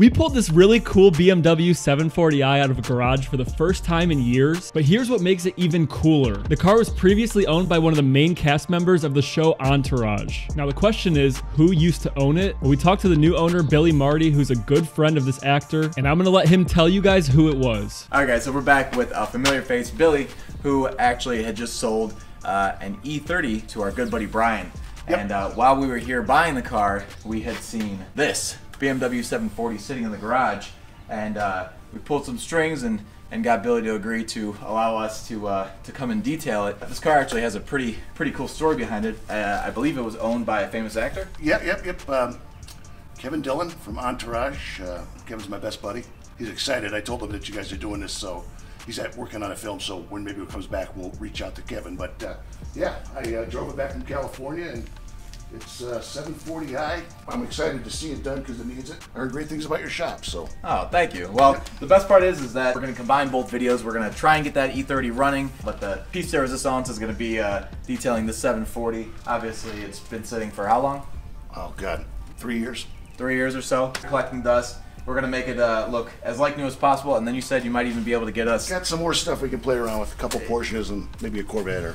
We pulled this really cool BMW 740i out of a garage for the first time in years, but here's what makes it even cooler. The car was previously owned by one of the main cast members of the show Entourage. Now the question is, who used to own it? Well, we talked to the new owner, Billy Marty, who's a good friend of this actor, and I'm gonna let him tell you guys who it was. All right, guys, so we're back with a familiar face, Billy, who actually had just sold uh, an E30 to our good buddy Brian. And uh, while we were here buying the car, we had seen this BMW 740 sitting in the garage, and uh, we pulled some strings and and got Billy to agree to allow us to uh, to come and detail it. This car actually has a pretty pretty cool story behind it. Uh, I believe it was owned by a famous actor. Yep, yep, yep. Um, Kevin Dillon from Entourage. Uh, Kevin's my best buddy. He's excited. I told him that you guys are doing this, so he's at working on a film. So when maybe it comes back, we'll reach out to Kevin. But uh, yeah, I uh, drove it back from California, and it's uh, 740i. I'm excited to see it done because it needs it. I heard great things about your shop, so Oh, thank you. Well, the best part is, is that we're going to combine both videos. We're going to try and get that E30 running, but the piece de resistance is going to be uh, detailing the 740. Obviously, it's been sitting for how long? oh god, three years. Three years or so, collecting dust. We're going to make it uh, look as like new as possible, and then you said you might even be able to get us. Got some more stuff we can play around with. A couple Porsches and maybe a Corvette or.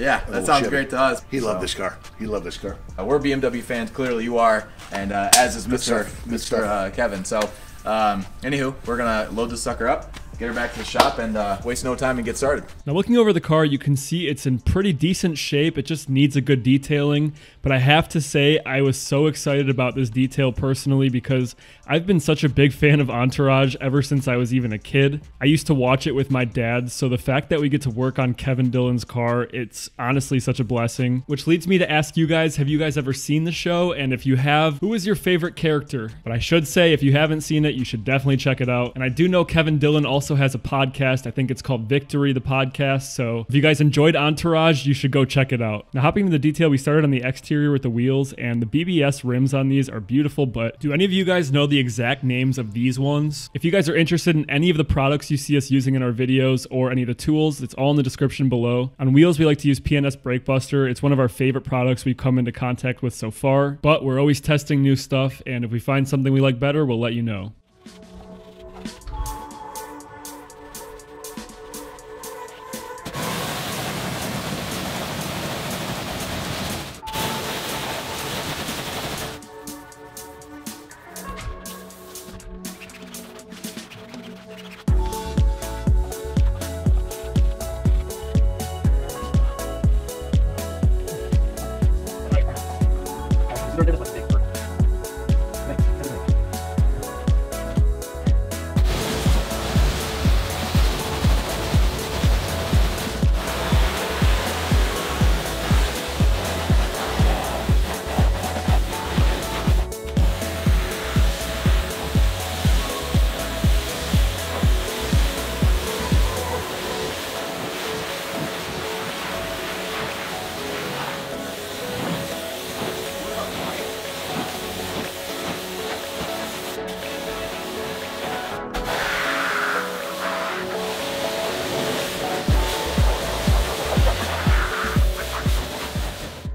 Yeah, that sounds Chevy. great to us. He loved this car. He loved this car. uh, we're BMW fans. Clearly, you are, and uh, as is Mr. stuff. Mr. Uh, Kevin. So, um, anywho, we're gonna load this sucker up, get her back to the shop, and uh, waste no time and get started. Now looking over the car, you can see it's in pretty decent shape. It just needs a good detailing. But I have to say, I was so excited about this detail personally because I've been such a big fan of Entourage ever since I was even a kid. I used to watch it with my dad, so the fact that we get to work on Kevin Dillon's car, it's honestly such a blessing. Which leads me to ask you guys, have you guys ever seen the show? And if you have, who is your favorite character? But I should say, if you haven't seen it, you should definitely check it out. And I do know Kevin Dillon also has a podcast. I think it's called Victory, the podcast. So if you guys enjoyed Entourage, you should go check it out. Now, hopping into the detail, we started on the exterior with the wheels, and the BBS rims on these are beautiful. But do any of you guys know the exact names of these ones? If you guys are interested in any of the products you see us using in our videos or any of the tools, it's all in the description below. On wheels, we like to use P&S Brake Buster. It's one of our favorite products we've come into contact with so far, but we're always testing new stuff, and if we find something we like better, we'll let you know.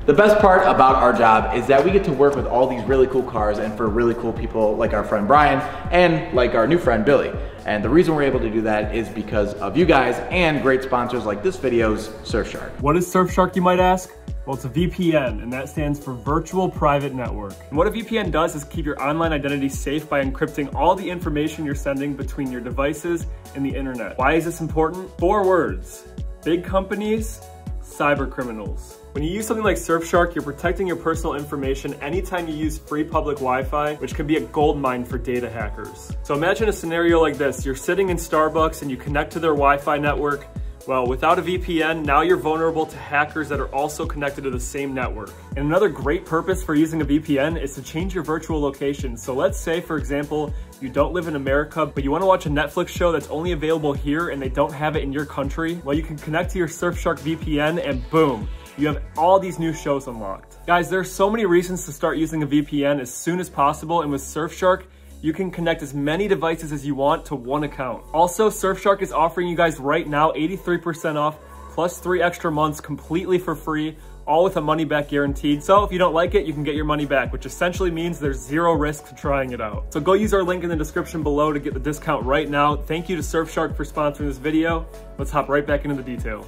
The best part about our job is that we get to work with all these really cool cars and for really cool people like our friend Brian and like our new friend Billy. And the reason we're able to do that is because of you guys and great sponsors like this video's Surfshark. What is Surfshark, you might ask? Well, it's a VPN, and that stands for Virtual Private Network. And what a VPN does is keep your online identity safe by encrypting all the information you're sending between your devices and the internet. Why is this important? Four words. Big companies, cyber criminals. When you use something like Surfshark, you're protecting your personal information anytime you use free public Wi-Fi, which can be a gold mine for data hackers. So imagine a scenario like this. You're sitting in Starbucks and you connect to their Wi-Fi network. Well, without a VPN, now you're vulnerable to hackers that are also connected to the same network. And another great purpose for using a VPN is to change your virtual location. So let's say, for example, you don't live in America, but you wanna watch a Netflix show that's only available here and they don't have it in your country. Well, you can connect to your Surfshark VPN and boom, you have all these new shows unlocked. Guys, there's so many reasons to start using a VPN as soon as possible, and with Surfshark, you can connect as many devices as you want to one account. Also, Surfshark is offering you guys right now 83% off plus three extra months completely for free all with a money back guaranteed. So if you don't like it, you can get your money back, which essentially means there's zero risk to trying it out. So go use our link in the description below to get the discount right now. Thank you to Surfshark for sponsoring this video. Let's hop right back into the detail.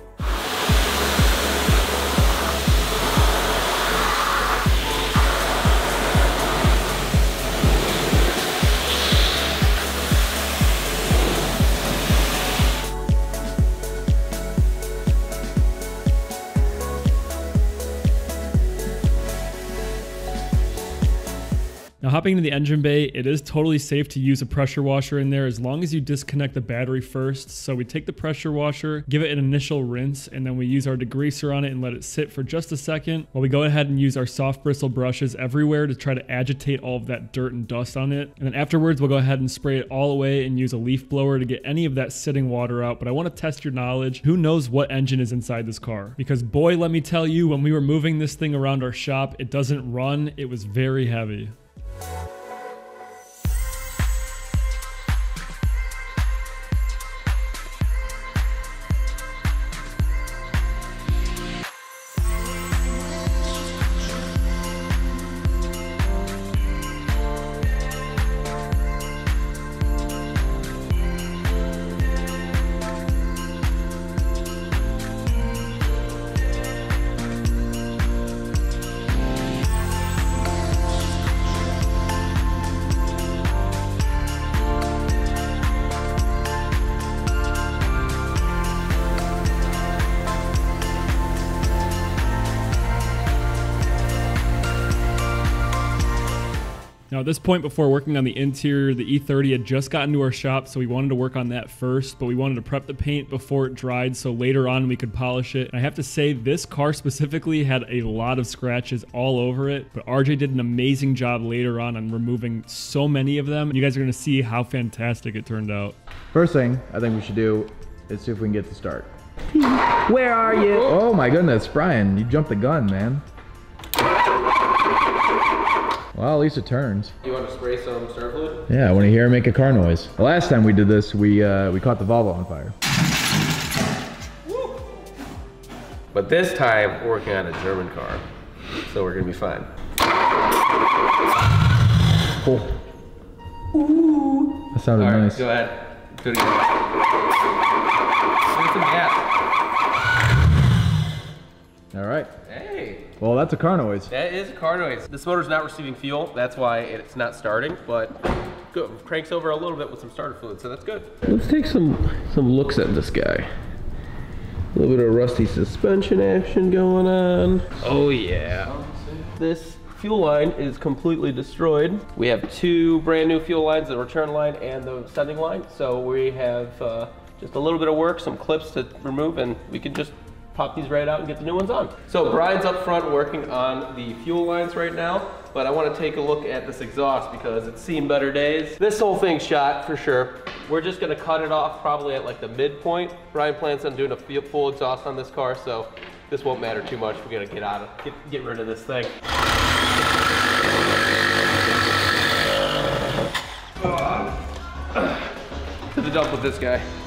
Now hopping into the engine bay, it is totally safe to use a pressure washer in there as long as you disconnect the battery first. So we take the pressure washer, give it an initial rinse, and then we use our degreaser on it and let it sit for just a second while we go ahead and use our soft bristle brushes everywhere to try to agitate all of that dirt and dust on it. And then afterwards, we'll go ahead and spray it all away and use a leaf blower to get any of that sitting water out. But I want to test your knowledge. Who knows what engine is inside this car? Because boy, let me tell you, when we were moving this thing around our shop, it doesn't run. It was very heavy. Bye. Now, at this point, before working on the interior, the E30 had just gotten to our shop, so we wanted to work on that first, but we wanted to prep the paint before it dried so later on we could polish it. And I have to say, this car specifically had a lot of scratches all over it, but RJ did an amazing job later on on removing so many of them. You guys are going to see how fantastic it turned out. First thing I think we should do is see if we can get the start. Where are you? Oh my goodness, Brian, you jumped the gun, man. Well, at least it turns. You want to spray some star fluid? Yeah, I want to hear it make a car noise. The last time we did this, we uh, we caught the Volvo on fire. But this time, we're working on a German car, so we're gonna be fine. Oh. That sounded right, nice. go ahead. Do it again. Swing some gas. All right. Hey, Well, that's a car noise. that is a car noise. This motor's not receiving fuel. That's why it's not starting, but good. Cranks over a little bit with some starter fluid, so that's good. Let's take some some looks at this guy. A little bit of rusty suspension action going on. Oh yeah. This fuel line is completely destroyed. We have two brand new fuel lines, the return line and the sending line. So we have uh, just a little bit of work, some clips to remove, and we can just pop these right out and get the new ones on. So Brian's up front working on the fuel lines right now, but I want to take a look at this exhaust because it's seen better days. This whole thing's shot for sure. We're just gonna cut it off probably at like the midpoint. Brian plans on doing a full exhaust on this car, so this won't matter too much. We're gonna get out of, get, get rid of this thing. To the dump with this guy.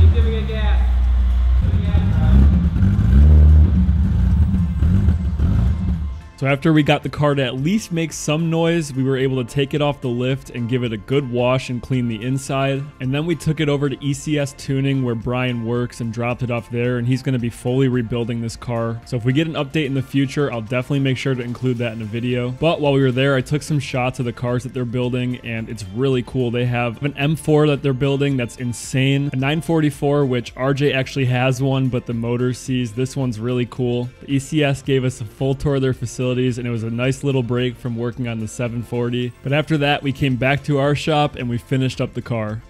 Keep giving it gas. So after we got the car to at least make some noise, we were able to take it off the lift and give it a good wash and clean the inside. And then we took it over to ECS Tuning where Brian works and dropped it off there and he's going to be fully rebuilding this car. So if we get an update in the future, I'll definitely make sure to include that in a video. But while we were there, I took some shots of the cars that they're building and it's really cool. They have an M4 that they're building that's insane. A 944 which RJ actually has one but the motor sees. This one's really cool. The ECS gave us a full tour of their facilities and it was a nice little break from working on the 740. But after that, we came back to our shop and we finished up the car.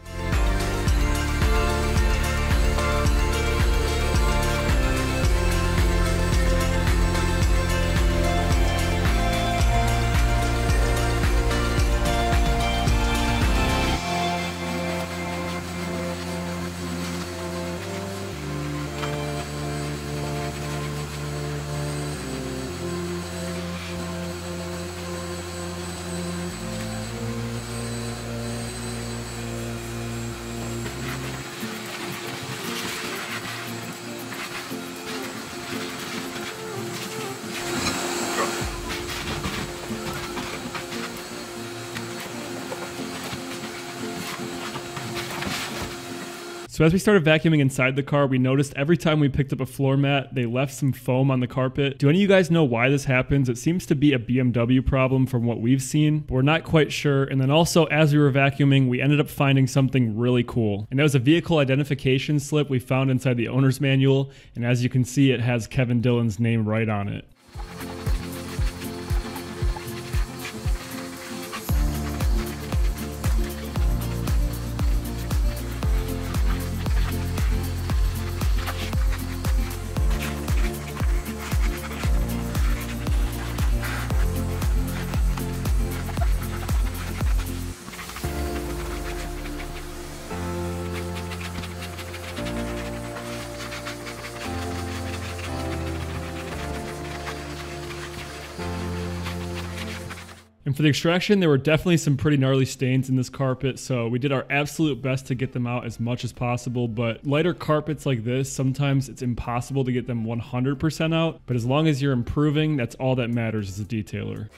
So as we started vacuuming inside the car, we noticed every time we picked up a floor mat, they left some foam on the carpet. Do any of you guys know why this happens? It seems to be a BMW problem from what we've seen, but we're not quite sure. And then also, as we were vacuuming, we ended up finding something really cool. And that was a vehicle identification slip we found inside the owner's manual. And as you can see, it has Kevin Dillon's name right on it. And for the extraction, there were definitely some pretty gnarly stains in this carpet, so we did our absolute best to get them out as much as possible. But lighter carpets like this, sometimes it's impossible to get them 100% out. But as long as you're improving, that's all that matters as a detailer.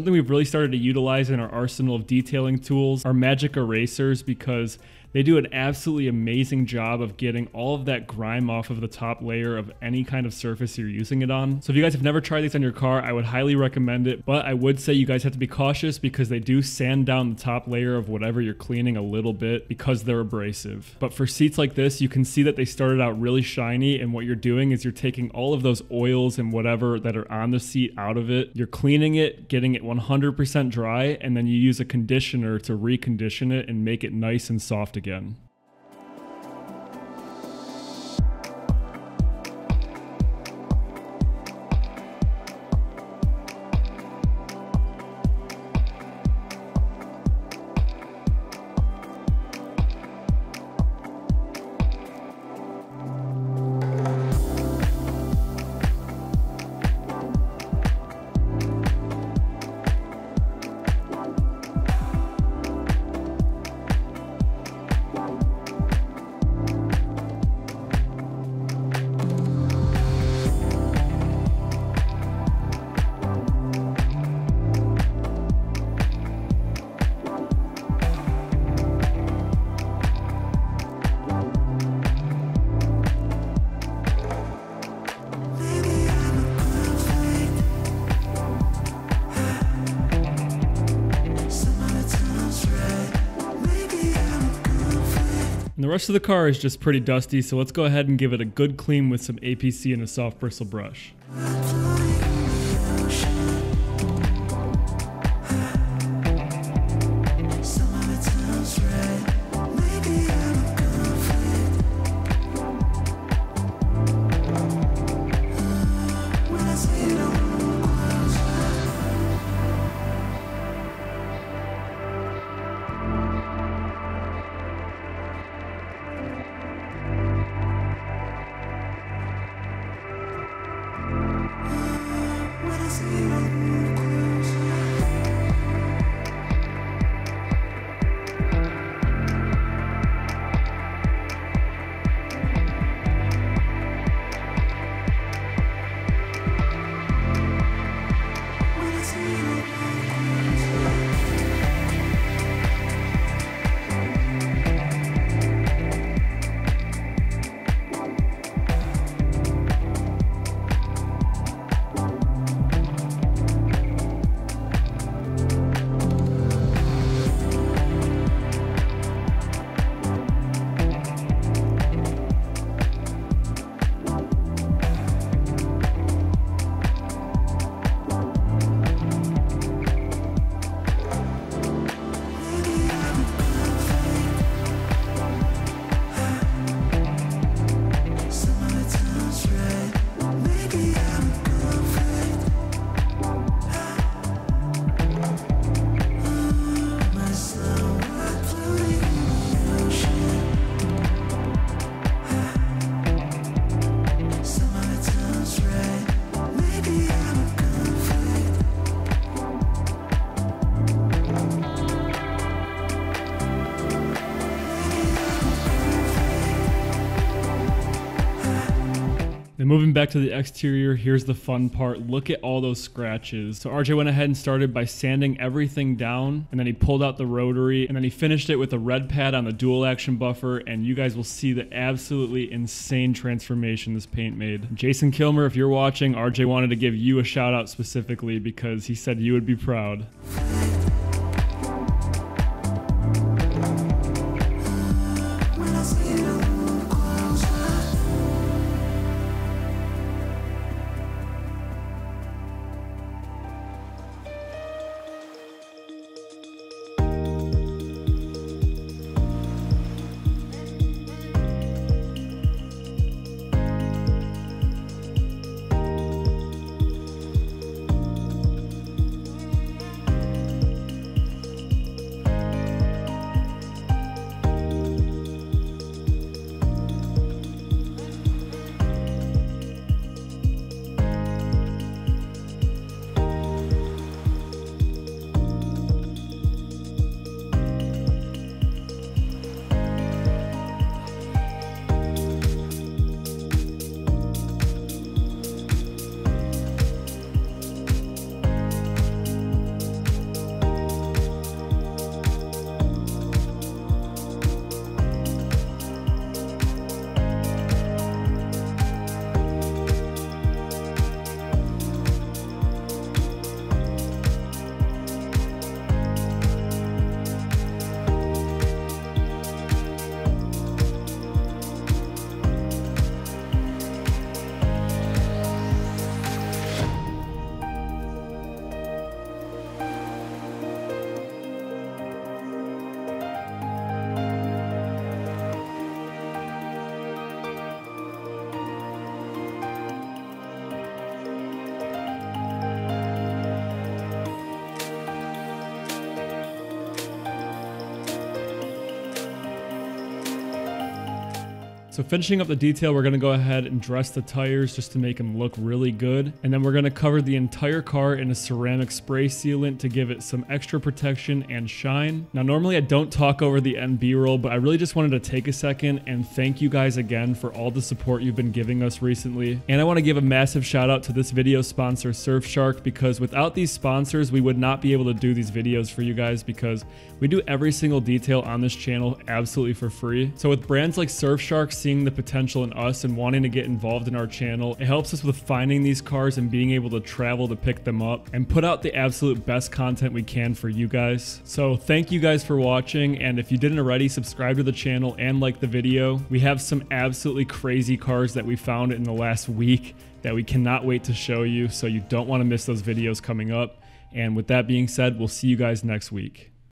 Something we've really started to utilize in our arsenal of detailing tools are magic erasers because they do an absolutely amazing job of getting all of that grime off of the top layer of any kind of surface you're using it on. So if you guys have never tried these on your car, I would highly recommend it, but I would say you guys have to be cautious because they do sand down the top layer of whatever you're cleaning a little bit because they're abrasive. But for seats like this, you can see that they started out really shiny and what you're doing is you're taking all of those oils and whatever that are on the seat out of it. You're cleaning it, getting it 100% dry, and then you use a conditioner to recondition it and make it nice and soft again. Rest of the car is just pretty dusty, so let's go ahead and give it a good clean with some APC and a soft bristle brush. Back to the exterior, here's the fun part. Look at all those scratches. So RJ went ahead and started by sanding everything down, and then he pulled out the rotary, and then he finished it with a red pad on the dual action buffer, and you guys will see the absolutely insane transformation this paint made. Jason Kilmer, if you're watching, RJ wanted to give you a shout out specifically because he said you would be proud. So finishing up the detail, we're gonna go ahead and dress the tires just to make them look really good. And then we're gonna cover the entire car in a ceramic spray sealant to give it some extra protection and shine. Now, normally I don't talk over the end B-roll, but I really just wanted to take a second and thank you guys again for all the support you've been giving us recently. And I wanna give a massive shout out to this video sponsor, Surfshark, because without these sponsors, we would not be able to do these videos for you guys because we do every single detail on this channel absolutely for free. So with brands like Surfshark seeing the potential in us and wanting to get involved in our channel, it helps us with finding these cars and being able to travel to pick them up and put out the absolute best content we can for you guys. So thank you guys for watching and if you didn't already, subscribe to the channel and like the video. We have some absolutely crazy cars that we found in the last week that we cannot wait to show you so you don't want to miss those videos coming up. And with that being said, we'll see you guys next week.